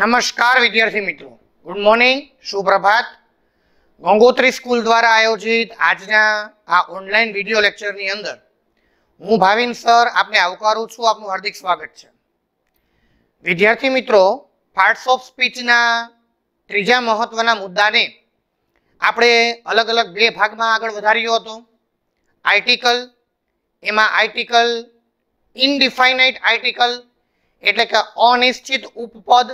નમસ્કાર વિદ્યાર્થી મિત્રો. ગુડ મોર્નિંગ સુપ્રભાત. ગંગોત્રી સ્કૂલ દ્વારા આયોજિત આજના આ ઓનલાઈન વીડિયો લેક્ચરની અંદર હું ભાવિન સર આપને આવકારું છું. આપનું હાર્દિક સ્વાગત છે. વિદ્યાર્થી મિત્રો પાર્ટ્સ ઓફ સ્પીચના ત્રીજા મહત્વના મુદ્દાને આપણે અલગ અલગ બે ભાગમાં આગળ વધાર્યો હતો. આર્ટિકલ એમાં આર્ટિકલ ઇનડિફાઇનાઇટ આર્ટિકલ એટલે કે અનિશ્ચિત ઉપપદ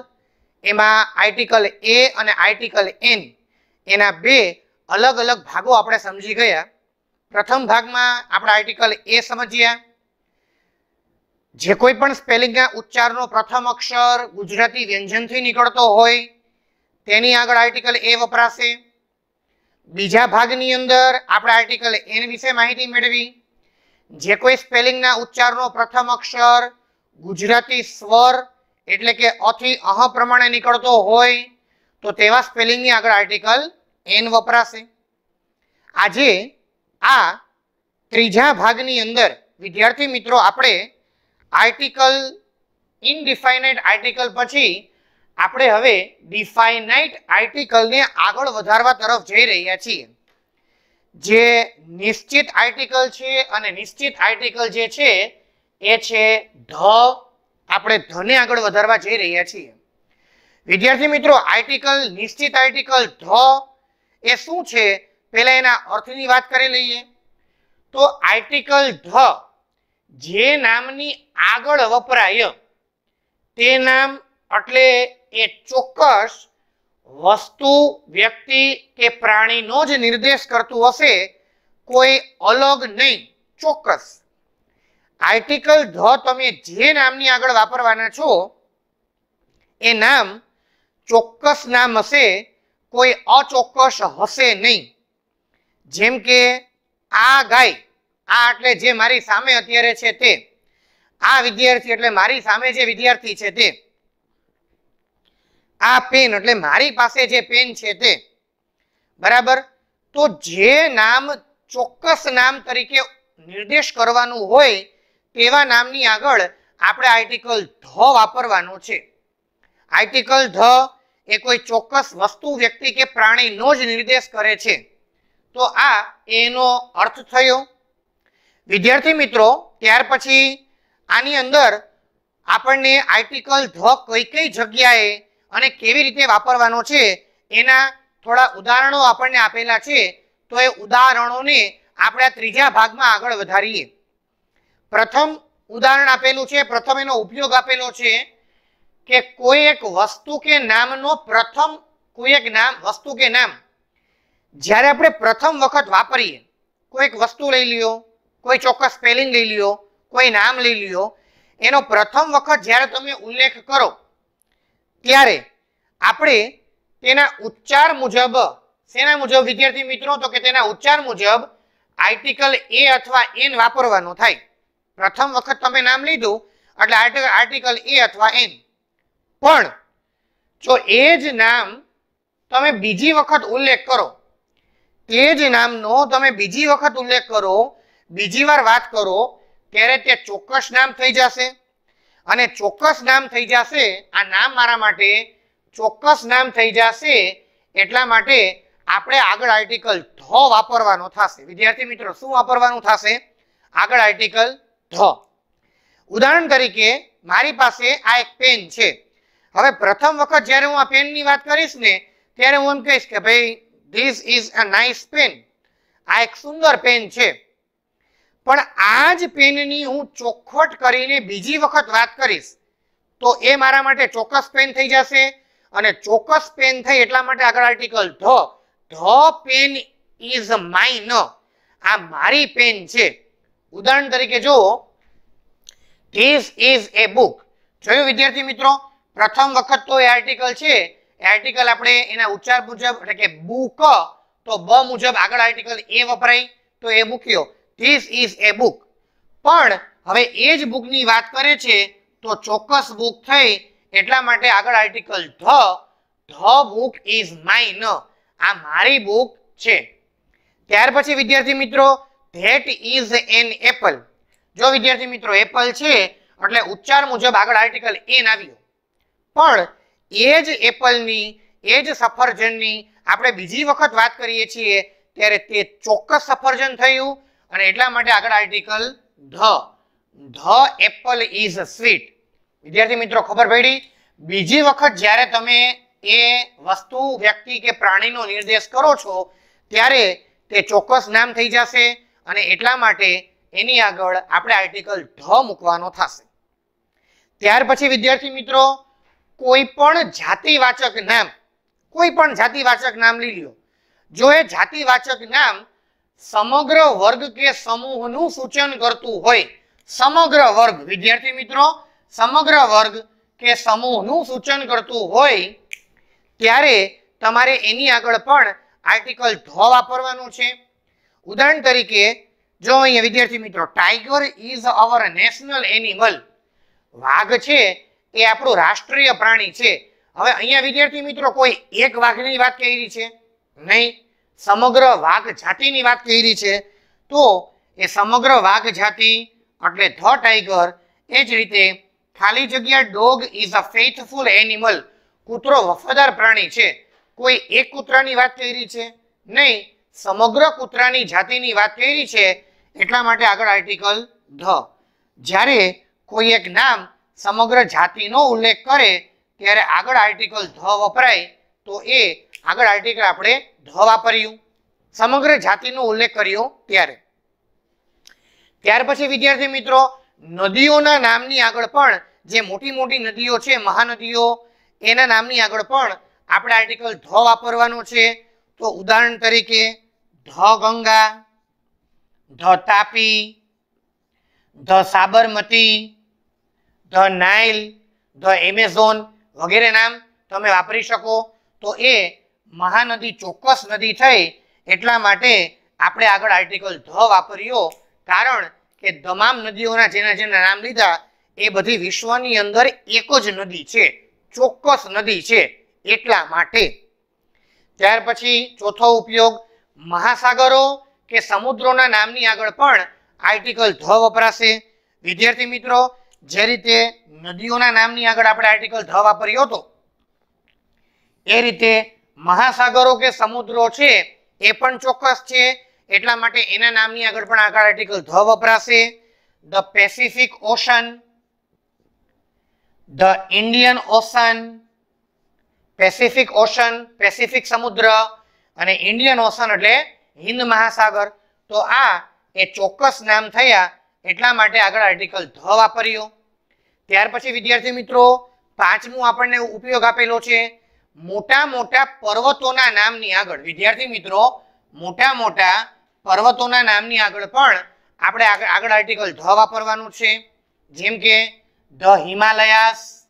એમાં આર્ટિકલ એ અને આર્ટિકલ એન એના બે અલગ અલગ ભાગો આપણે સમજી ગયા. પ્રથમ ભાગમાં આપણે આર્ટિકલ એ સમજ્યા જે કોઈ પણ સ્પેલિંગના ઉચ્ચારનો પ્રથમ અક્ષર ગુજરાતી વ્યંજનથી નીકળતો હોય, તેની આગળ આર્ટિકલ એ વપરાશે. બીજા ભાગની અંદર આપણે આર્ટિકલ એન વિશે માહિતી મેળવી. જે કોઈ સ્પેલિંગના ઉચ્ચારનો પ્રથમ અક્ષર ગુજરાતી સ્વર એટલે કે અથી અહ પ્રમાણે નીકળતો હોય, તો તેવા સ્પેલિંગની આગળ આર્ટિકલ એન વપરાશે. આજે આ ત્રીજા ભાગની અંદર વિદ્યાર્થી મિત્રો આપણે આર્ટિકલ, ઇનડિફાઇનાઇટ આર્ટિકલ પછી આપણે હવે ડિફાઇનાઇટ આર્ટિકલને આગળ વધારવા તરફ જઈ રહ્યા છીએ. જે નિશ્ચિત આર્ટિકલ છે અને નિશ્ચિત આર્ટિકલ જે છે, એ છે ધ આપણે ધને આગળ વધારવા જઈ રહ્યા છીએ. વિદ્યાર્થી મિત્રો, આર્ટિકલ, નિશ્ચિત આર્ટિકલ, ધ, એ શું છે? પહેલા એના અર્થની વાત કરી લઈએ. તો આર્ટિકલ ધ, જે નામની આગળ વપરાય, તે નામ એટલે એ ચોક્કસ વસ્તુ, વ્યક્તિ કે પ્રાણીનો જ નિર્દેશ કરતું હશે, કોઈ અલગ નહીં, ચોક્કસ. આર્ટિકલ ધ તમે જે નામની આગળ વાપરવાના છો, એ નામ ચોક્કસ નામ હશે, કોઈ અચોક્કસ હશે નહીં. જેમ કે આ ગાય, આ એટલે જે મારી સામે અત્યારે છે તે. આ વિદ્યાર્થી એટલે મારી સામે જે વિદ્યાર્થી છે તે. આ પેન એટલે મારી પાસે જે પેન છે તે. બરાબર? તો જે નામ ચોક્કસ નામ તરીકે નિર્દેશ કરવાનું હોય તેવા નામની આગળ આપણે આર્ટિકલ ધ વાપરવાનો છે. આર્ટિકલ ધ એ કોઈ ચોક્કસ વસ્તુ, વ્યક્તિ કે પ્રાણીનો જ નિર્દેશ કરે છે. તો આ એનો અર્થ થયો. વિદ્યાર્થી મિત્રો, ત્યાર પછી આની અંદર આપણને આર્ટિકલ ધ કઈ કઈ જગ્યાએ અને કેવી રીતે વાપરવાનો છે, એના થોડા ઉદાહરણો આપણને આપેલા છે. તો એ ઉદાહરણોને આપણે ત્રીજા ભાગમાં આગળ વધારીએ. પ્રથમ ઉદાહરણ આપેલું છે, પ્રથમ એનો ઉપયોગ આપેલો છે કે કોઈ એક વસ્તુ કે નામનો પ્રથમ કોઈ એક નામ, વસ્તુ કે નામ. જ્યારે આપણે પ્રથમ વખત વાપરીએ કોઈ એક વસ્તુ લઈ લ્યો, કોઈ ચોક્કસ સ્પેલિંગ લઈ લ્યો, કોઈ નામ લઈ લ્યો, એનો પ્રથમ વખત જ્યારે તમે ઉલ્લેખ કરો, ત્યારે આપણે તેના ઉચ્ચાર મુજબ, શેના મુજબ, વિદ્યાર્થી મિત્રો, તો કે તેના ઉચ્ચાર મુજબ આર્ટિકલ એ અથવા એન વાપરવાનો થાય. પ્રથમ વખત તમે નામ લીધું, એટલે આર્ટિકલ આર્ટિકલ એ અથવા એન પણ જો એ જ નામ તમે બીજી વખત ઉલ્લેખ કરો તે જ નામનો તમે બીજી વખત ઉલ્લેખ કરો, બીજી વાર વાત કરો, ત્યારે તે ચોક્કસ નામ થઈ જશે. અને ચોક્કસ નામ થઈ જશે, આ નામ મારા માટે ચોક્કસ નામ થઈ જશે, એટલા માટે આપણે આગળ આર્ટિકલ ધ વાપરવાનો થશે. વિદ્યાર્થી મિત્રો, શું વાપરવાનું થશે? આગળ આર્ટિકલ ધ ઉદાહરણ તરીકે મારી પાસે આ એક પેન છે. હવે પ્રથમ વખત જ્યારે હું આ પેનની વાત કરીશ ને, ત્યારે હું એમ કહીશ કે ભાઈ this is a nice pen આ એક સુંદર પેન છે. પણ આ જ પેનની હું ચોખવટ કરીને બીજી વખત વાત કરીશ, તો એ મારા માટે ચોક્કસ પેન થઈ જશે. અને ચોક્કસ પેન થઈ એટલા માટે આગળ article the the pen is mine આ મારી પેન છે. ઉદાહરણ તરીકે જુઓ ધીસ ઇઝ એ બુક જોયું, વિદ્યાર્થી મિત્રો? પ્રથમ વખત તો એ આર્ટિકલ છે. એ આર્ટિકલ આપણે એના ઉચ્ચાર મુજબ, એટલે કે બુક તો બ મુજબ આગળ આર્ટિકલ એ વપરાય. તો એ મૂક્યો. ધીસ ઇઝ એ બુક પણ હવે એ જ બુકની વાત કરે છે, તો ચોક્કસ બુક થઈ. એટલા માટે આગળ article the the book is mine આ મારી બુક છે. ત્યાર પછી વિદ્યાર્થી મિત્રો ધેટ ઇઝ એન એપલ જો વિદ્યાર્થી મિત્રો એપલ છે, એટલે ઉચ્ચાર મુજબ આગળ આર્ટિકલ એન આવ્યો. પણ એ જ એપલની એ જ સફરજનની આપણે બીજી વખત વાત કરીએ છીએ, ત્યારે તે ચોક્કસ સફરજન થયું અને એટલા માટે આગળ article the. The apple is sweet વિદ્યાર્થી મિત્રો, ખબર પડી? બીજી વખત જ્યારે તમે એ વસ્તુ, વ્યક્તિ કે પ્રાણીનો નિર્દેશ કરો છો, ત્યારે તે ચોક્કસ નામ થઈ જશે અને એટલા માટે એની આગળ આપણે આર્ટિકલ ઢ મૂકવાનો થશે. ત્યાર પછી, વિદ્યાર્થી મિત્રો, કોઈ પણ જાતિવાચક નામ, કોઈ પણ જાતિવાચક નામ લઈ લ્યો. જો એ જાતિવાચક નામ સમગ્ર વર્ગ કે સમૂહનું સૂચન કરતું હોય, સમગ્ર વર્ગ, વિદ્યાર્થી મિત્રો, સમગ્ર વર્ગ કે સમૂહનું સૂચન કરતું હોય, ત્યારે તમારે એની આગળ પણ આર્ટિકલ ધ વાપરવાનું છે. ઉદાહરણ તરીકે જો અહીંયા વિદ્યાર્થી મિત્રો tiger is our national animal વાઘ છે, એ આપણું રાષ્ટ્રીય પ્રાણી છે. હવે અહીંયા વિદ્યાર્થી મિત્રો, કોઈ એક વાઘની વાત કરી છે? નહીં. સમગ્ર વાઘ જાતિની વાત કરી છે. તો એ સમગ્ર વાઘ જાતિ, એટલે ધ ટાઈગર એ જ રીતે ખાલી જગ્યા dog is a faithful animal કૂતરો વફાદાર પ્રાણી છે. કોઈ એક કૂતરાની વાત કરી છે? નહીં. સમગ્ર કૂતરાની જાતિની વાત કરી છે. એટલા માટે આગળ આર્ટિકલ ધ જ્યારે કોઈ એક નામ સમગ્ર જાતિનો ઉલ્લેખ કરે, ત્યારે આગળ આર્ટિકલ ધ વપરાય, તો એ આગળ આર્ટિકલ આપણે ધ વાપર્યું. સમગ્ર જાતિનો ઉલ્લેખ કર્યો ત્યારે. ત્યાર પછી, વિદ્યાર્થી મિત્રો, નદીઓના નામની આગળ પણ જે મોટી મોટી નદીઓ છે, મહાનદીઓ, એના નામની આગળ પણ આપણે આર્ટિકલ ધ વાપરવાનો છે. તો ઉદાહરણ તરીકે the Ganga the Tapi, the Sabarmati, the Nile, the Amazon વગેરે નામ તમે વાપરી શકો. તો એ મહાનદી, ચોક્કસ નદી થઈ એટલા માટે આપણે આગળ આર્ટિકલ ધ વાપર્યો. કારણ કે તમામ નદીઓના જેના જેના નામ લીધા, એ બધી વિશ્વની અંદર એક જ નદી છે. ચોક્કસ નદી છે એટલા માટે. ત્યાર પછી ચોથો ઉપયોગ મહાસાગરો કે સમુદ્રોના નામની આગળ પણ આર્ટિકલ ધ વપરાશે. વિદ્યાર્થી મિત્રો, જે રીતે નદીઓના નામની આગળ આપણે આર્ટિકલ ધ વાપર્યો હતો, એ રીતે મહાસાગરો કે સમુદ્રો છે, એ પણ ચોક્કસ છે. એટલા માટે એના નામની આગળ પણ આગળ આર્ટિકલ ધ વપરાશે. The Pacific Ocean, the Indian Ocean, Pacific Ocean, Pacific સમુદ્ર અને ઇન્ડિયન ઓશન એટલે હિન્દ મહાસાગર. તો આ એ ચોક્કસ નામ થયા એટલા માટે આગળ આર્ટિકલ ધ વાપર્યો. ત્યાર પછી વિદ્યાર્થી મિત્રો, પાંચમું આપણને ઉપયોગ આપેલો છે મોટા મોટા પર્વતોના નામની આગળ. વિદ્યાર્થી મિત્રો, મોટા મોટા પર્વતોના નામની આગળ પણ આપણે આગળ આર્ટિકલ ધ વાપરવાનું છે. જેમ કે, ધ હિમાલયાસ,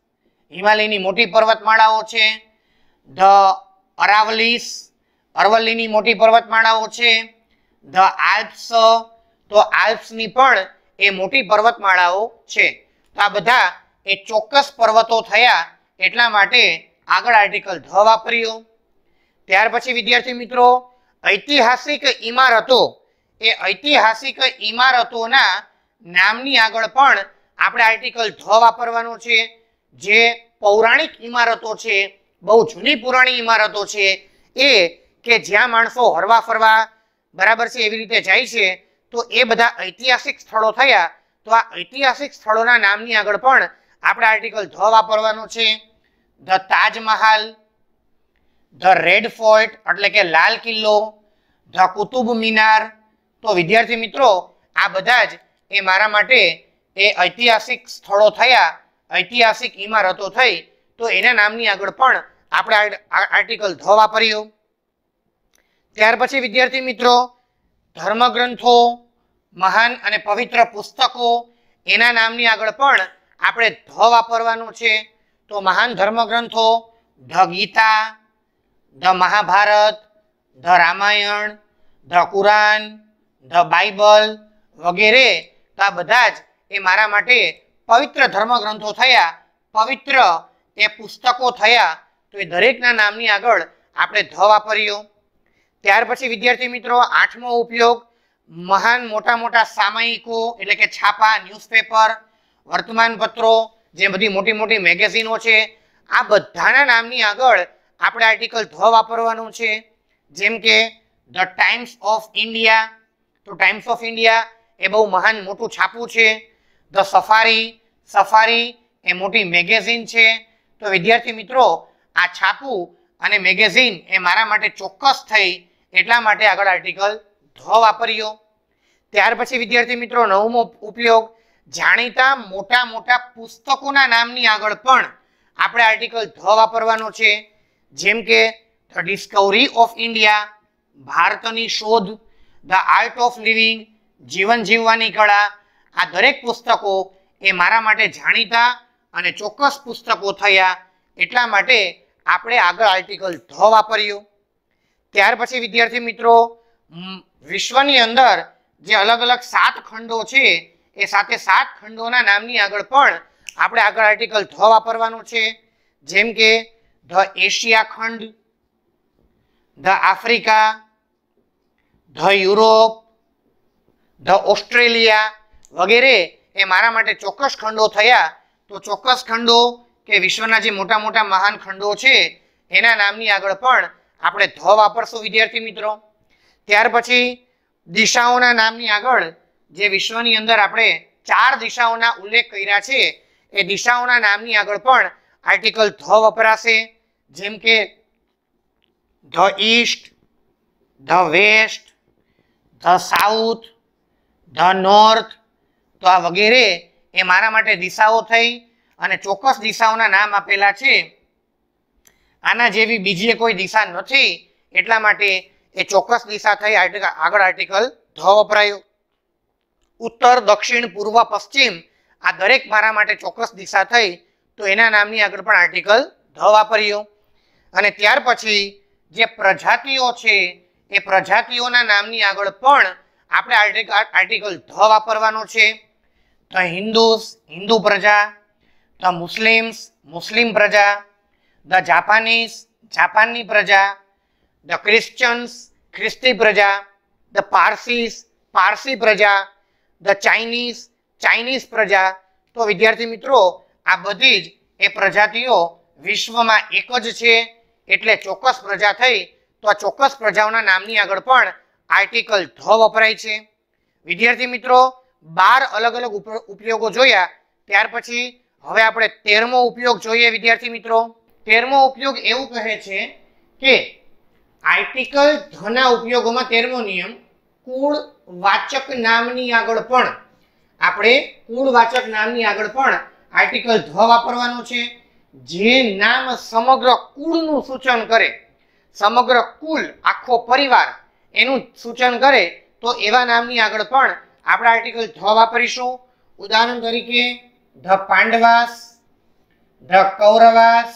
હિમાલયની મોટી પર્વતમાળાઓ છે. ધ અરાવલીસ અરવલ્લીની મોટી પર્વતમાળાઓ છે. ધ આલ્પ્સ, તો આલ્પ્સની પણ એ મોટી પર્વતમાળાઓ છે. તો આ બધા એ ચોક્કસ પર્વતો થયા એટલા માટે આગળ આર્ટિકલ ધ વાપર્યો. ત્યાર પછી વિદ્યાર્થી મિત્રો, ઐતિહાસિક ઇમારતો, એ ઐતિહાસિક ઇમારતોના નામની આગળ પણ આપણે આર્ટિકલ ધ વાપરવાનો છે. જે પૌરાણિક ઇમારતો છે, બહુ જૂની પુરાણી ઇમારતો છે, એ કે જ્યાં માણસો હરવા ફરવા બરાબર છે એવી રીતે જાય છે, તો એ બધા ઐતિહાસિક સ્થળો થયા, તો આ ઐતિહાસિક સ્થળોના નામની આગળ પણ આપણે આર્ટિકલ ધ વાપરવાનો છે, the Taj Mahal, the Red Fort એટલે કે લાલ કિલ્લો, ધ કુતુબ મિનાર. તો વિદ્યાર્થી મિત્રો, આ બધા જ એ મારા માટે એ ઐતિહાસિક સ્થળો થયા, ઐતિહાસિક ઇમારતો થઈ, તો એના નામની આગળ પણ આપણે આર્ટિકલ ધ વાપર્યો. ત્યાર પછી વિદ્યાર્થી મિત્રો, ધર્મગ્રંથો, મહાન અને પવિત્ર પુસ્તકો, એના નામની આગળ પણ આપણે ધ વાપરવાનું છે. તો મહાન ધર્મગ્રંથો, the Gita, the Mahabharata, the Ramayana, the Quran, the Bible વગેરે તો આ બધા જ એ મારા માટે પવિત્ર ધર્મગ્રંથો થયા, પવિત્ર એ પુસ્તકો થયા. તો એ દરેકના નામની આગળ આપણે ધ વાપર્યો ત્યાર પછી વિદ્યાર્થી મિત્રો, આઠમો ઉપયોગ, મહાન મોટા મોટા સામયિકો, એટલે કે છાપા ન્યૂઝપેપર વર્તમાનપત્રો, જે બધી મોટી મોટી મેગેઝિનો છે, આ બધાના નામની આગળ આપણે આર્ટિકલ ધ વાપરવાનું છે. જેમ કે ધ ટાઈમ્સ ઓફ ઇન્ડિયા તો ટાઈમ્સ ઓફ ઇન્ડિયા એ બહુ મહાન મોટું છાપું છે. ધ સફારી સફારી એ મોટી મેગેઝિન છે. તો વિદ્યાર્થી મિત્રો, આ છાપું અને મેગેઝિન એ મારા માટે ચોક્કસ થઈ એટલા માટે આગળ આર્ટિકલ ધ વાપર્યો. ત્યાર પછી વિદ્યાર્થી મિત્રો નવમો ઉપયોગ, જાણીતા મોટા મોટા પુસ્તકોના નામની આગળ પણ આપણે આર્ટિકલ ધ વાપરવાનો છે. જેમ કે, ધ ડિસ્કવરી ઓફ ઇન્ડિયા, ભારતની શોધ, ધ આર્ટ ઓફ લિવિંગ, જીવન જીવવાની કળા, આ દરેક પુસ્તકો એ મારા માટે જાણીતા અને ચોક્કસ પુસ્તકો થયા એટલા માટે આપણે આગળ આર્ટિકલ ધ વાપર્યું. ત્યાર પછી, વિદ્યાર્થી મિત્રો વિશ્વની અંદર જે અલગ અલગ સાત ખંડો છે, એ સાથે સાત ખંડોના નામની આગળ પણ આપણે આગળ આર્ટિકલ ધ વાપરવાનું છે. જેમ કે, ધ એશિયા ખંડ, the Africa, the Europe, the Australia વગેરે એ મારા માટે ચોક્કસ ખંડો થયા. તો ચોક્કસ ખંડો કે વિશ્વના જે મોટા મોટા મહાન ખંડો છે, એના નામની આગળ પણ આપણે ધ વાપરશું, વિદ્યાર્થી મિત્રો. ત્યાર પછી દિશાઓના નામની આગળ જે વિશ્વની અંદર આપણે ચાર દિશાઓના ઉલ્લેખ કર્યા છે, એ દિશાઓના નામની આગળ પણ આર્ટિકલ ધ વપરાશે. જેમ કે the east, the west, the south, the north, તો આ વગેરે એ મારા માટે દિશાઓ થઈ. અને ચોક્કસ દિશાઓના નામ આપેલા છે. આના જેવી બીજી કોઈ દિશા નથી. એટલા માટે એ ચોક્કસ દિશા થઈ આગળ આર્ટિકલ ધ વપરાયો. ઉત્તર, દક્ષિણ, પૂર્વ, પશ્ચિમ આ દરેક મારા માટે ચોક્કસ દિશા થઈ તો એના નામની આગળ પણ આર્ટિકલ ધ વાપર્યો. અને ત્યાર પછી જે પ્રજાતિઓ છે એ પ્રજાતિઓના નામની આગળ પણ આપણે આર્ટિકલ આર્ટિકલ ધ વાપરવાનો છે. તો હિન્દુસ, હિન્દુ પ્રજા ધ મુસ્લિમ્સ, મુસ્લિમ પ્રજા, ધ જાપાનીઝ, જાપાનની પ્રજા, ધ ક્રિશ્ચન્સ, ખ્રિસ્તી પ્રજા, ધ પારસીસ પારસી પ્રજા, ધ ચાઇનીઝ ચાઇનીઝ પ્રજા. તો વિદ્યાર્થી મિત્રો, આ બધી જ એ પ્રજાતિઓ વિશ્વમાં એક જ છે, એટલે ચોક્કસ પ્રજા થઈ તો આ ચોક્કસ પ્રજાઓના નામની આગળ પણ આર્ટિકલ ધ વપરાય છે. વિદ્યાર્થી મિત્રો, બાર અલગ અલગ ઉપ- ઉપયોગો જોયા, ત્યાર પછી હવે આપણે તેરમો ઉપયોગ જોઈએ, વિદ્યાર્થી મિત્રો. તેરમો ઉપયોગ એવું કહે છે કે આર્ટિકલ ધના ઉપયોગોમાં તેરમો નિયમ, કુળ વાચક નામની આગળ પણ, આપણે કુળ વાચક નામની આગળ પણ આર્ટિકલ ધ વાપરવાનું છે. જે નામ સમગ્ર કુળનું સૂચન કરે, સમગ્ર કુલ આખો પરિવાર એનું સૂચન કરે, તો એવા નામની આગળ પણ આપણે આર્ટિકલ ધ વાપરીશું. ઉદાહરણ તરીકે the Pandavas, the Kauravas,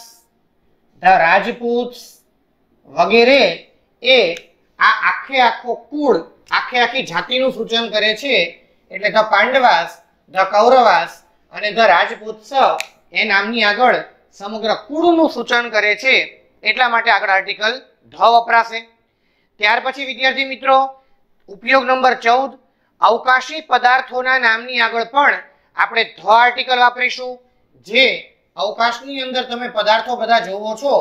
the Rajput વગેરે એ આ આખે આખો કુળ, આખે આખી જાતિનું સૂચન કરે છે. એટલે ધ પાંડવાસ, ધ કૌરવાસ અને ધ રાજપૂત એ નામની આગળ સમગ્ર કુળનું સૂચન કરે છે. એટલા માટે આગળ આર્ટિકલ ધ વપરાશે. ત્યાર પછી વિદ્યાર્થી મિત્રો, ઉપયોગ નંબર ચૌદ, અવકાશી પદાર્થોના નામની આગળ પણ આપણે ધ આર્ટિકલ વાપરીશું, જે અવકાશની અંદર તમે પદાર્થો બધા જોવો છો,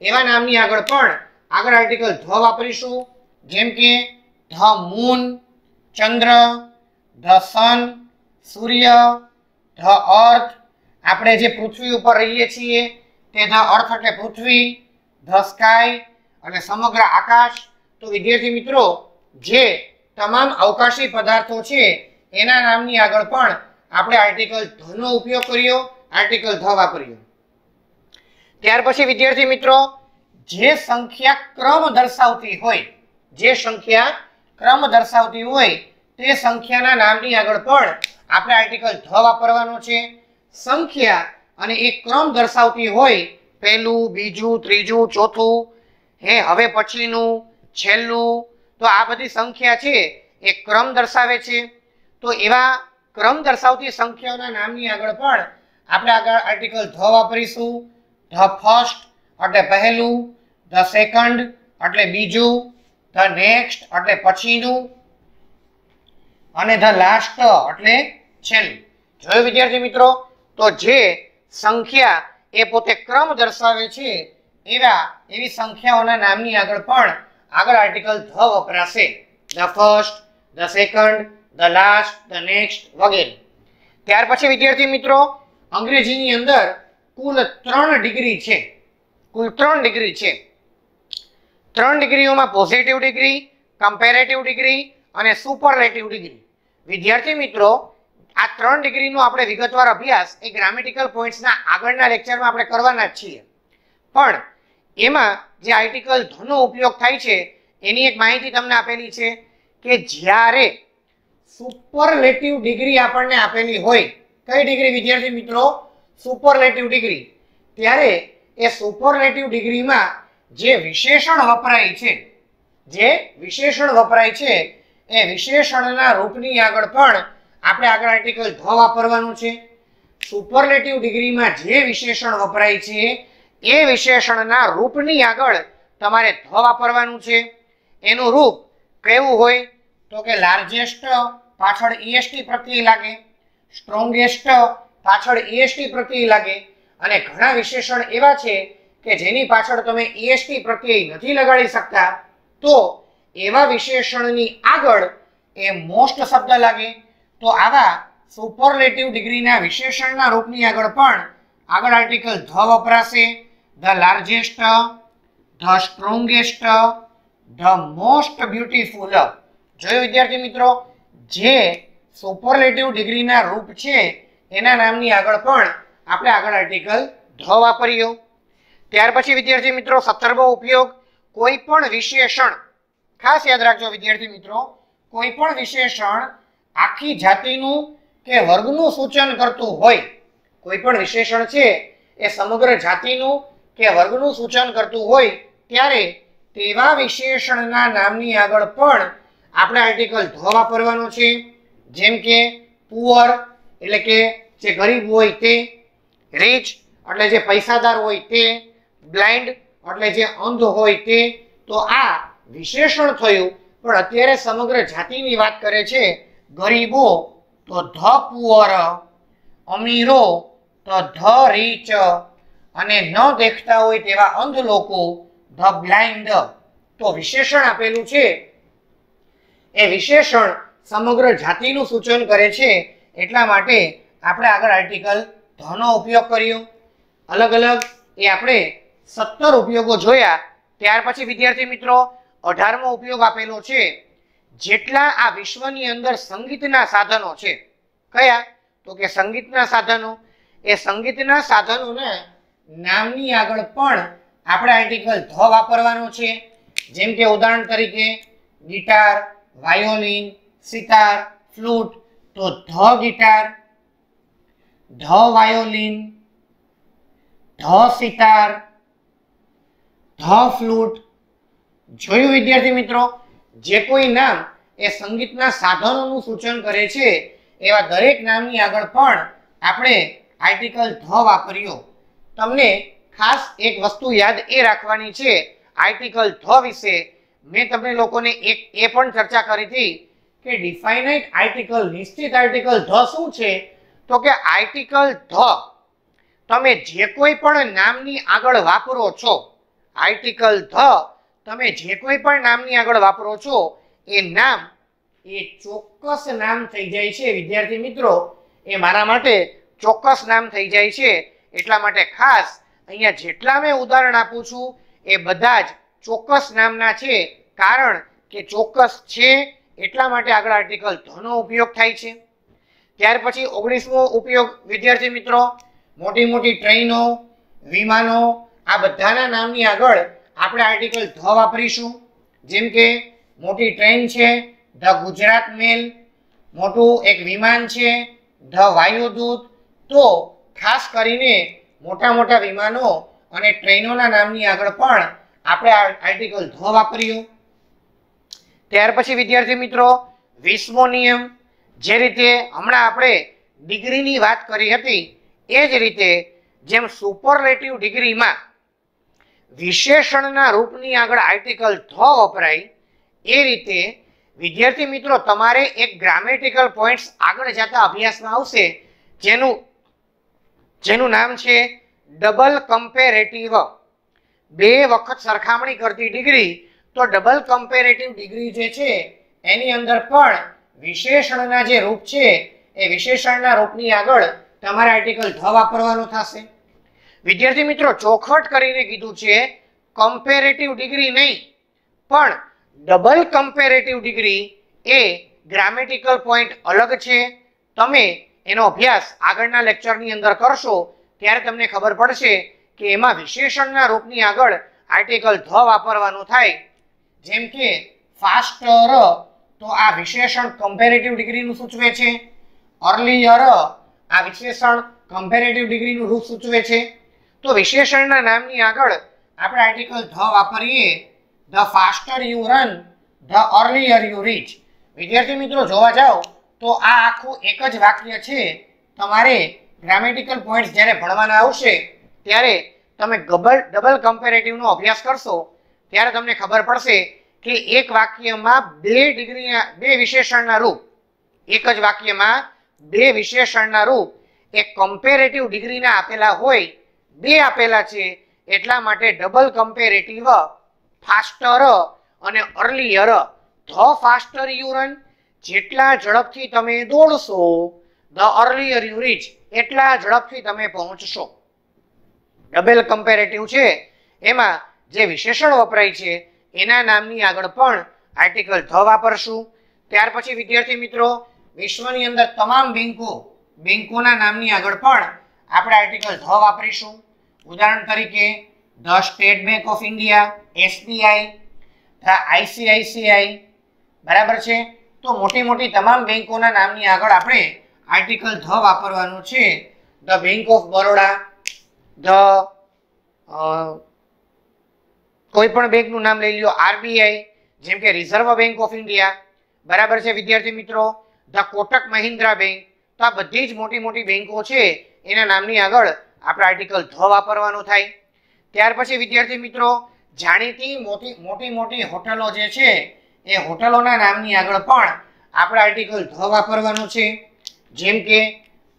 એવા નામની આગળ પણ આગળ આર્ટિકલ ધ વાપરીશું. જેમ કે, ધ મૂન, ચંદ્ર, ધ સન, સૂર્ય, ધ અર્થ. આપણે જે પૃથ્વી ઉપર રહીએ છીએ, તે ધ અર્થ એટલે પૃથ્વી, ધ સ્કાય અને સમગ્ર આકાશ. તો વિદ્યાર્થી મિત્રો, જે તમામ અવકાશી પદાર્થો છે, એના નામની આગળ પણ આપણે આર્ટિકલ ધનો ઉપયોગ કર્યો આર્ટિકલ ધ વાપર્યો. ત્યાર પછી, વિદ્યાર્થી મિત્રો, જે સંખ્યા ક્રમ દર્શાવતી હોય, જે સંખ્યા ક્રમ દર્શાવતી હોય, તે સંખ્યાના નામની આગળ પણ આપણે આર્ટિકલ ધ વાપરવાનો છે. સંખ્યા અને એ ક્રમ દર્શાવતી હોય, પહેલું, બીજું, ત્રીજું, ચોથું, હે, હવે પછીનું, છેલ્લું, તો આ બધી સંખ્યા છે, એ ક્રમ દર્શાવે છે. તો એવા ક્રમ દર્શાવતી સંખ્યાઓના નામની આગળ પણ આપણે આગળ આર્ટિકલ ધ વાપરીશું. ધ ફર્સ્ટ એટલે પહેલું. ધ સેકન્ડ એટલે બીજું. ધ નેક્સ્ટ એટલે પછીનું. અને ધ લાસ્ટ એટલે છેલ્લું. જોયું વિદ્યાર્થી મિત્રો? તો જે સંખ્યા એ પોતે ક્રમ દર્શાવે છે, એવા એવી સંખ્યાઓના નામની આગળ પણ આગળ આર્ટિકલ ધ વપરાશે. The first the second the last the next વગેરે. ત્યાર પછી, વિદ્યાર્થી મિત્રો, અંગ્રેજીની અંદર કુલ ત્રણ ડિગ્રી છે. કુલ ત્રણ ડિગ્રી છે. ત્રણ ડિગ્રીઓમાં પોઝિટિવ ડિગ્રી કમ્પેરેટિવ ડિગ્રી અને સુપરલેટિવ ડિગ્રી. વિદ્યાર્થી મિત્રો, આ ત્રણ ડિગ્રીનો આપણે વિગતવાર અભ્યાસ એ ગ્રામેટિકલ પોઈન્ટ્સના આગળના લેક્ચરમાં આપણે કરવાના જ છીએ. પણ, એમાં જે આર્ટિકલ ધનો ઉપયોગ થાય છે, એની એક માહિતી તમને આપેલી છે કે જ્યારે સુપરલેટિવ ડિગ્રી આપણને આપેલી હોય. કઈ ડિગ્રી વિદ્યાર્થી મિત્રો? સુપરલેટિવ ડિગ્રી ત્યારે એ સુપરલેટિવ ડિગ્રીમાં જે વિશેષણ વપરાય છે, જે વિશેષણ વપરાય છે, એ વિશેષણના રૂપની આગળ પણ આપણે આગળ આર્ટિકલ ધ વાપરવાનું છે. સુપરલેટિવ ડિગ્રીમાં જે વિશેષણ વપરાય છે, એ વિશેષણના રૂપની આગળ તમારે ધ વાપરવાનું છે. એનું રૂપ કેવું હોય? તો કે લાર્જેસ્ટ પાછળ ઈએસટી પ્રત્યય લાગે સ્ટ્રોંગેસ્ટ પાછળ ઈએસટી પ્રત્યય લાગે. અને ઘણા વિશેષણ એવા છે કે જેની પાછળ તમે ઈએસટી પ્રત્યય નથી લગાડી શકતા, તો એવા વિશેષણની આગળ એ મોસ્ટ શબ્દ લાગે. તો આવા સુપરલેટિવ ડિગ્રીના વિશેષણના રૂપની આગળ પણ આગળ આર્ટિકલ ધ વપરાશે. The largest the strongest the most beautiful જોયું, વિદ્યાર્થી મિત્રો? જે સુપરલેટિવ ડિગ્રીના રૂપ છે, એના નામની આગળ પણ આપણે આગળ આર્ટિકલ ધ વાપર્યો ત્યાર પછી, વિદ્યાર્થી મિત્રો, સત્તરમો ઉપયોગ. કોઈ પણ વિશેષણ, ખાસ યાદ રાખજો વિદ્યાર્થી મિત્રો, કોઈ પણ વિશેષણ આખી જાતિનું કે વર્ગનું સૂચન કરતું હોય, કોઈ પણ વિશેષણ છે, એ સમગ્ર જાતિનું કે વર્ગનું સૂચન કરતું હોય, ત્યારે તેવા વિશેષણના નામની આગળ પણ આપણે આર્ટિકલ ધ વાપરવાનો છે. જેમ કે પુઅર એટલે કે જે ગરીબ હોય તે રીચ એટલે જે પૈસાદાર હોય તે બ્લાઇન્ડ એટલે જે અંધ હોય તે, તો આ વિશેષણ થયું. પણ અત્યારે સમગ્ર જાતિની વાત કરે છે, ગરીબો તો ધ પુઅર અમીરો તો ધ રીચ અને ન દેખતા હોય તેવા અંધ લોકો ધ બ્લાઇન્ડ તો વિશેષણ આપેલું છે એ વિશેષણ સમગ્ર જાતિનું સૂચન કરે છે એટલા માટે આપણે આગળ આર્ટિકલ ધનો ઉપયોગ કર્યો. અલગ અલગ એ આપણે સત્તર ઉપયોગો જોયા. ત્યાર પછી વિદ્યાર્થી મિત્રો, અઢારમો ઉપયોગ આપેલો છે. જેટલા આ વિશ્વની અંદર સંગીતના સાધનો છે. કયા? તો કે સંગીતના સાધનો. એ સંગીતના સાધનોના નામની આગળ પણ આપણે આર્ટિકલ ધ વાપરવાનો છે. જેમ કે ઉદાહરણ તરીકે, ગિટાર વાયોલિન, સિતાર, ફ્લૂટ, તો the guitar, the violin, the sitar, the flute. જોયું વિદ્યાર્થી મિત્રો, જે કોઈ નામ એ સંગીતના સાધનોનું સૂચન કરે છે, એવા દરેક નામની આગળ પણ આપણે આર્ટિકલ ધ વાપર્યો તમને ખાસ એક વસ્તુ યાદ એ રાખવાની છે, આર્ટિકલ ધ વિશે મેં તમને લોકોને એક એ પણ ચર્ચા કરી હતી કે ડિફાઇનાઇટ આર્ટિકલ નિશ્ચિત આર્ટિકલ ધ શું છે? તો કે આર્ટિકલ ધ, તમે જે કોઈ પણ નામની આગળ વાપરો છો આર્ટિકલ ધ, તમે જે કોઈ પણ નામની આગળ વાપરો છો, એ નામ એ ચોક્કસ નામ થઈ જાય છે, વિદ્યાર્થી મિત્રો. એ મારા માટે ચોક્કસ નામ થઈ જાય છે. એટલા માટે ખાસ અહીંયા જેટલા મેં ઉદાહરણ આપું છું, એ બધા જ ચોક્કસ નામના છે. કારણ કે ચોક્કસ છે એટલા માટે આગળ આર્ટિકલ ધનો ઉપયોગ થાય છે. ત્યાર પછી ઓગણીસમો ઉપયોગ વિદ્યાર્થી મિત્રો, મોટી મોટી ટ્રેનો, વિમાનો, આ બધાના નામની આગળ આપણે આર્ટિકલ ધ વાપરીશું. જેમ કે, મોટી ટ્રેન છે, ધ ગુજરાત મેલ, મોટું એક વિમાન છે, ધ વાયુદૂત. તો ખાસ કરીને મોટા મોટા વિમાનો અને ટ્રેનોના નામની આગળ પણ આપણે આર્ટિકલ ધ વાપર્યું. ત્યાર પછી વિદ્યાર્થી મિત્રો, વીસમો નિયમ જે રીતે હમણાં આપણે ડિગ્રીની વાત કરી હતી, એ જ રીતે જેમ સુપરલેટિવ ડિગ્રીમાં વિશેષણના રૂપની આગળ આર્ટિકલ ધ વપરાય, એ રીતે વિદ્યાર્થી મિત્રો તમારે એક ગ્રામેટિકલ પોઈન્ટ્સ આગળ જતા અભ્યાસમાં આવશે, જેનું જેનું નામ છે ડબલ કમ્પેરેટિવ બે વખત સરખામણી કરતી ડિગ્રી, તો ડબલ કમ્પેરેટિવ ડિગ્રી જે છે, એની અંદર પણ વિશેષણના જે રૂપ છે, એ વિશેષણના રૂપની આગળ તમારે આર્ટિકલ ધ વાપરવાનો થશે. વિદ્યાર્થી મિત્રો, ચોખવટ કરીને કીધું છે કમ્પેરેટિવ ડિગ્રી નહીં, પણ ડબલ કમ્પેરેટિવ ડિગ્રી એ ગ્રામેટિકલ પોઈન્ટ અલગ છે. તમે એનો અભ્યાસ આગળના લેક્ચરની અંદર કરશો, ત્યારે તમને ખબર પડશે કે એમાં વિશેષણના રૂપની આગળ આર્ટિકલ ધ વાપરવાનું થાય. જેમ કે, ફાસ્ટર તો આ વિશેષણ કમ્પેરેટિવ ડિગ્રીનું સૂચવે છે. અર્લીયર આ વિશેષણ કમ્પેરેટિવ ડિગ્રીનું રૂપ સૂચવે છે. તો વિશેષણના નામની આગળ આપણે આર્ટિકલ ધ વાપરીએ. The faster you run the earlier you reach વિદ્યાર્થી મિત્રો, જોવા જાઓ, તો આ આખું એક જ વાક્ય છે. તમારે ગ્રામેટિકલ પોઈન્ટ્સ જ્યારે ભણવાના આવશે ત્યારે તમે ડબલ ડબલ કમ્પેરેટિવનો અભ્યાસ કરશો, ત્યારે તમને ખબર પડશે કે એક વાક્યમાં બે ડિગ્રીના, બે વિશેષણના રૂપ, એક જ વાક્યમાં બે વિશેષણના રૂપ એ કમ્પેરેટિવ ડિગ્રીના આપેલા હોય, બે આપેલા છે, એટલા માટે ડબલ કમ્પેરેટિવ ફાસ્ટર અને earlier the faster you run, જેટલા ઝડપથી તમે દોડશો, ધ અર્લીયર યુ એટલા ઝડપથી તમે પહોંચશો. ડબલ કમ્પેરેટિવ છે. એમાં જે વિશેષણ વપરાય છે, એના નામની આગળ પણ આર્ટિકલ ધ વાપરશું. ત્યાર પછી વિદ્યાર્થી મિત્રો, વિશ્વની અંદર તમામ બેન્કો બેંકોના નામની આગળ પણ આપણે આર્ટિકલ ધ વાપરીશું. ઉદાહરણ તરીકે, the State Bank of India, SBI, the ICICI, બરાબર છે? તો મોટી મોટી તમામ બેન્કોના નામની આગળ આપણે આર્ટિકલ ધ વાપરવાનું છે. The Bank of Baroda the કોઈ પણ બેંકનું નામ લઈ લ્યો, આરબીઆઈ, જેમ કે રિઝર્વ બેંક ઓફ ઇન્ડિયા બરાબર છે વિદ્યાર્થી મિત્રો? The Kotak Mahindra Bank. તો આ બધી જ મોટી મોટી બેંકો છે, એના નામની આગળ આપણે આર્ટિકલ ધ વાપરવાનું થાય. ત્યાર પછી વિદ્યાર્થી મિત્રો, જાણીતી મોટી મોટી મોટી હોટલો જે છે, એ હોટલોના નામની આગળ પણ આપણે આર્ટિકલ ધ વાપરવાનું છે. જેમ કે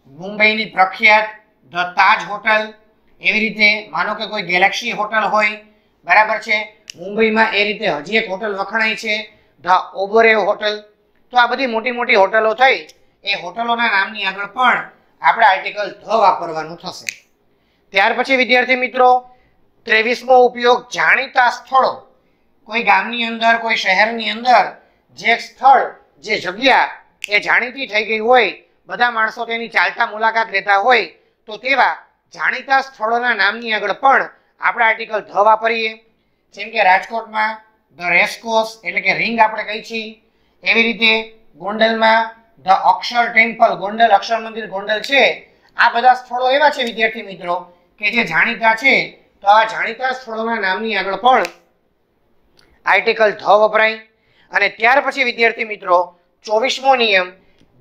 મુંબઈની પ્રખ્યાત ધ તાજ હોટલ એવી રીતે માનો કે કોઈ ગેલેક્સી હોટલ હોય, બરાબર છે? મુંબઈમાં એ રીતે હજી એક હોટલ વખણાય છે, ધ ઓબોરેવ હોટલ. તો આ બધી મોટી મોટી હોટલો થઈ, એ હોટલોના નામની આગળ પણ આપણે આર્ટિકલ ધ વાપરવાનું થશે. ત્યાર પછી વિદ્યાર્થી મિત્રો, ત્રેવીસમો ઉપયોગ જાણીતા સ્થળો. કોઈ ગામની અંદર, કોઈ શહેરની અંદર જે સ્થળ, જે જગ્યા એ જાણીતી થઈ ગઈ હોય, બધા માણસો તેની ચાલતા મુલાકાત લેતા હોય, તો તેવા જાણીતા સ્થળોના નામની આગળ પણ આપણે આર્ટિકલ ધ વાપરીએ. જેમ કે રાજકોટમાં ધ રેસકોર્સ એટલે કે રિંગ આપણે કહી છીએ. એવી રીતે ગોંડલમાં ધ અક્ષર ટેમ્પલ ગોંડલ અક્ષર મંદિર, ગોંડલ છે. આ બધા સ્થળો એવા છે, વિદ્યાર્થી મિત્રો, કે જે જાણીતા છે. તો આ જાણીતા સ્થળોના નામની આગળ પણ આર્ટિકલ ધ વપરાય. અને ત્યાર પછી વિદ્યાર્થી મિત્રો, ચોવીસમો નિયમ,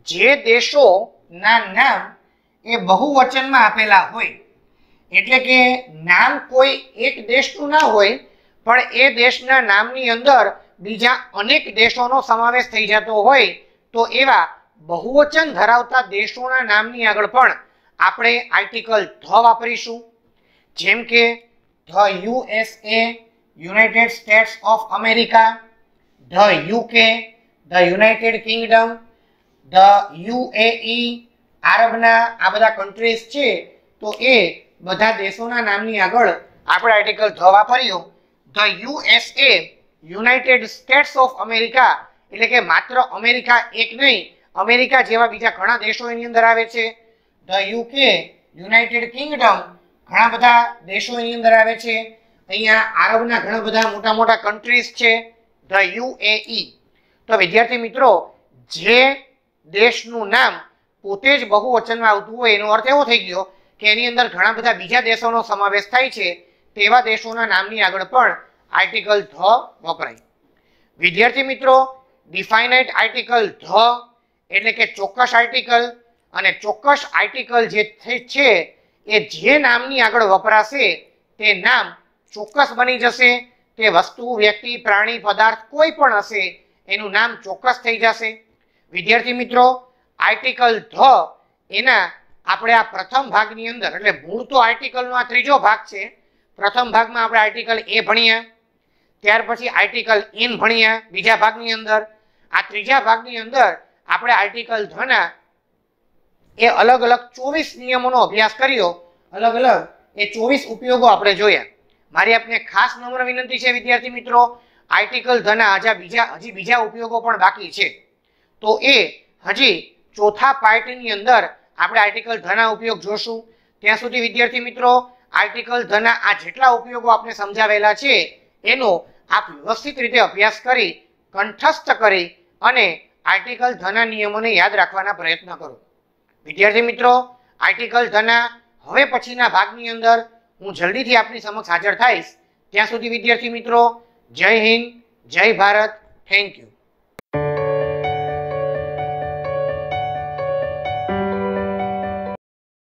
જે દેશોના નામ એ બહુવચનમાં આપેલા હોય. એટલે કે નામ કોઈ એક દેશનું ના હોય, પણ એ દેશના નામની અંદર બીજા અનેક દેશોનો સમાવેશ થઈ જતો હોય, તો એવા બહુવચન ધરાવતા દેશોના નામની આગળ પણ આપણે આર્ટિકલ ધ વાપરીશું. જેમ કે the USA United States of America, the UK the United Kingdom, the UAE આરબના આ બધા કન્ટ્રીઝ છે, તો એ બધા દેશોના નામની આગળ આપણે આર્ટિકલ ધ વાપર્યો the USA United States of America એટલે કે માત્ર અમેરિકા એક નહીં, અમેરિકા જેવા બીજા ઘણા દેશો એની અંદર આવે છે. ધ યુકે યુનાઇટેડ કિંગડમ ઘણા બધા દેશો એની અંદર આવે છે. અહીંયા આરબના ઘણા બધા મોટા મોટા કન્ટ્રીઝ છે. ધ યુએઈ તો વિદ્યાર્થી મિત્રો, જે દેશનું નામ પોતે જ બહુવચનમાં આવતું હોય એનો અર્થ એવો થઈ ગયો કે એની અંદર ઘણા બધા બીજા દેશોનો સમાવેશ થાય છે, તેવા દેશોના નામની આગળ પણ આર્ટિકલ ધ વપરાય. વિદ્યાર્થી મિત્રો, ડિફાઇનાઇટ આર્ટિકલ ધ એટલે કે ચોક્કસ આર્ટિકલ અને ચોક્કસ આર્ટિકલ જે છે, એ જે નામની આગળ વપરાશે, તે નામ ચોક્કસ બની જશે, તે વસ્તુ, વ્યક્તિ, પ્રાણી, પદાર્થ કોઈ પણ હશે, એનું નામ ચોક્કસ થઈ જશે. વિદ્યાર્થી મિત્રો આર્ટિકલ ધ એના આપણે આ પ્રથમ ભાગની અંદર, એટલે મૂળ તો આર્ટિકલનો આ ત્રીજો ભાગ છે. પ્રથમ ભાગમાં આપણે આર્ટિકલ એ ભણ્યા ત્યાર પછી આર્ટિકલ ઇન ભણ્યા બીજા ભાગની અંદર. આ ત્રીજા ભાગની અંદર આપણે આર્ટિકલ ધના એ અલગ અલગ ચોવીસ નિયમોનો અભ્યાસ કર્યો. અલગ અલગ એ ચોવીસ ઉપયોગો આપણે જોયા મારી આપને ખાસ નમ્ર વિનંતી છે વિદ્યાર્થી મિત્રો આર્ટિકલ ધના હજા બીજા, હજી બીજા ઉપયોગો પણ બાકી છે. તો એ હજી ચોથા પાર્ટની અંદર આપણે આર્ટિકલ ધના ઉપયોગ જોશું. ત્યાં સુધી વિદ્યાર્થી મિત્રો, આર્ટિકલ ધના આ જેટલા ઉપયોગો આપણે સમજાવેલા છે, એનો આપ વ્યવસ્થિત રીતે અભ્યાસ કરી, કંઠસ્થ કરી અને આર્ટિકલ ધના નિયમોને યાદ રાખવાના પ્રયત્ન કરો. વિદ્યાર્થી મિત્રો, આર્ટિકલ ધના હવે પછીના ભાગની અંદર હું જલ્દીથી આપની સમક્ષ હાજર થઈશ. ત્યાં સુધી વિદ્યાર્થી મિત્રો, જય હિન્દ, જય ભારત, થેન્ક યુ.